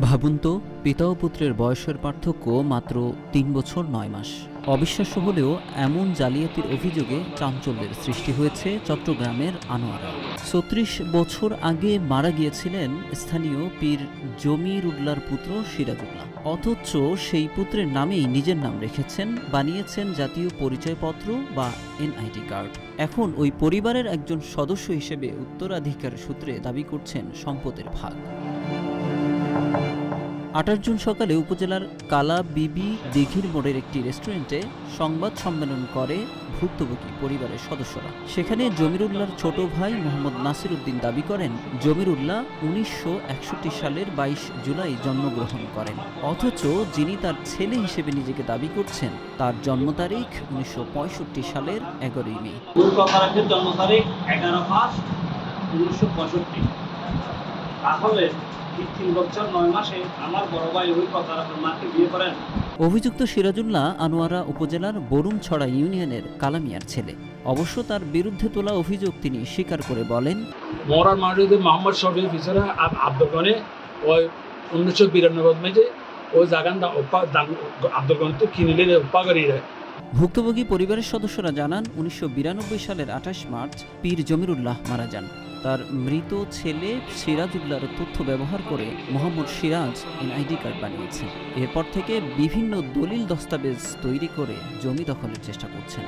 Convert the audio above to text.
ভাবুন তো, পিতা ও পুত্রের বয়সের পার্থক্য মাত্র তিন বছর নয় মাস। অবিশ্বাস্য হলেও এমন জালিয়াতির অভিযোগে চাঞ্চল্যের সৃষ্টি হয়েছে চট্টগ্রামের আনোয়ারা। ছত্রিশ বছর আগে মারা গিয়েছিলেন স্থানীয় পীর জমির উল্লার পুত্র সিরাজুল্লাহ। অথচ সেই পুত্রের নামেই নিজের নাম রেখেছেন, বানিয়েছেন জাতীয় পরিচয়পত্র বা এনআইডি কার্ড। এখন ওই পরিবারের একজন সদস্য হিসেবে উত্তরাধিকার সূত্রে দাবি করছেন সম্পদের ভাগ। আঠাশ জুন সকালে উপজেলার কালা বিবি দিঘির মোড়ের একটি রেস্টুরেন্টে সংবাদ সম্মেলন করে ভুক্তভোগী পরিবারের সদস্যরা। সেখানে জমিরুল্লাহর ছোট ভাই মোহাম্মদ নাসির উদ্দিন দাবি করেন, জমিরুল্লাহ উনিশশো একষট্টি সালের বাইশ জুলাই জন্মগ্রহণ করেন। অথচ যিনি তার ছেলে হিসেবে নিজেকে দাবি করছেন, তার জন্ম তারিখ উনিশশো পঁয়ষট্টি সালের এগারোই মে। জন্ম তারিখ এগারো পাঁচ উনিশশো তাহলে তিন বছর নয় মাসে আমার বড় ভাই ওই মাকে বিয়ে করেন। অভিযুক্ত সিরাজুল্লাহ আনোয়ারা উপজেলার বরুণছড়া ইউনিয়নের কালামিয়ার ছেলে। অবশ্য তার বিরুদ্ধে তোলা অভিযোগ তিনি স্বীকার করে বলেন মরার মারুদে মোহাম্মদ ফিসরা আব্দুল গনি ওই উনিশশো বিরানব্বই মেজে ওই জাগানটা ওপা আব্দুল গনি তো ভুক্তভোগী পরিবারের সদস্যরা জানান উনিশশো বিরানব্বই সালের আঠাশ মার্চ পীর জমিরুল্লাহ মারা যান। তার মৃত ছেলে সিরাজুল্লাহর তথ্য ব্যবহার করে মোহাম্মদ সিরাজ এনআইডি কার্ড বানিয়েছে। এরপর থেকে বিভিন্ন দলিল দস্তাবেজ তৈরি করে জমি দখলের চেষ্টা করছেন।